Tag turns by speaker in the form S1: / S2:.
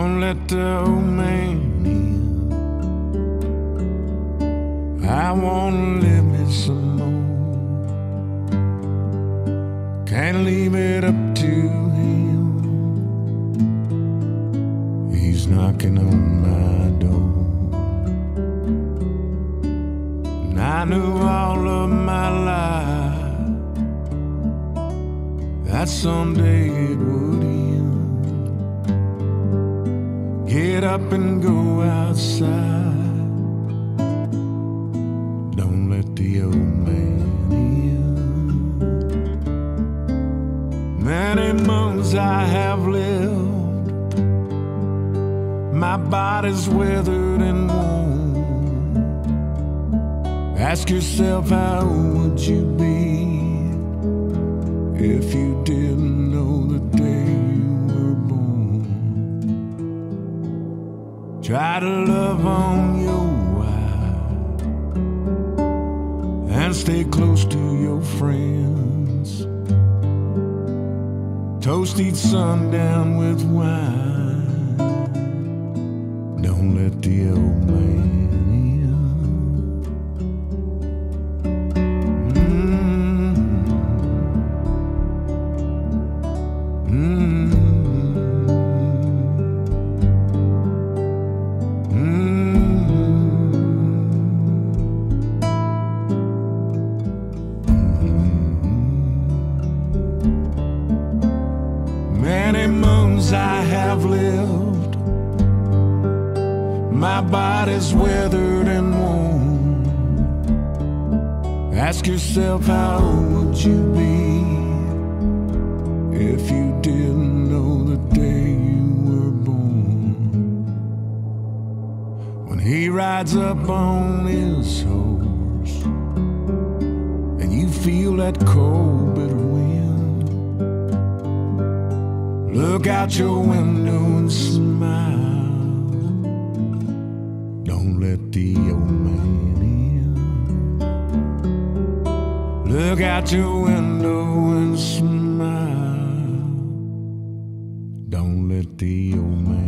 S1: let the old man in. I wanna live me some more. Can't leave it up to him. He's knocking on my door. And I knew all of my life that someday it would end. Get up and go outside. Don't let the old man in. Many months I have lived. My body's withered and worn. Ask yourself, how would you be Try to love on your wife and stay close to your friends. Toast each sundown with wine. Don't let the Many moons I have lived. My body's withered and worn. Ask yourself, how old would you be if you didn't know the day you were born? When he rides up on his horse and you feel that cold, Look out your window and smile. Don't let the old man in. Look out your window and smile. Don't let the old man.